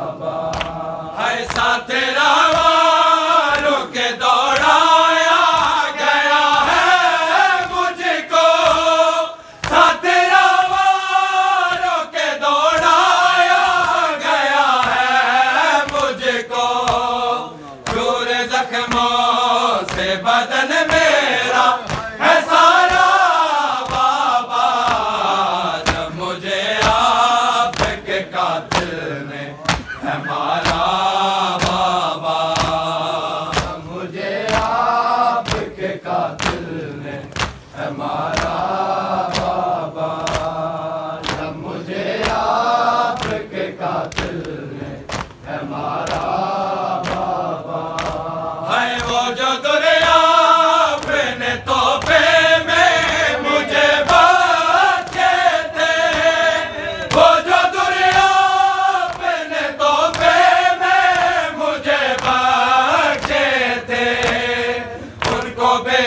ہر ساتھ رواروں کے دوڑایا گیا ہے مجھ کو۔ ساتھ رواروں کے دوڑایا گیا ہے مجھ کو۔ چور زخموں سے بدن ہمارا بابا۔ مجھے آپ کے قاتل نے ہے مارا بابا۔ جب مجھے آپ کے قاتل نے ہے مارا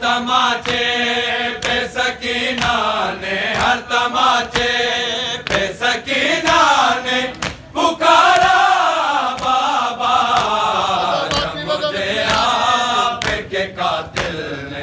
تماچے بے سکینہ نے ہر تماچے بے سکینہ نے پکارا بابا مجھے آپ کے قاتل نے۔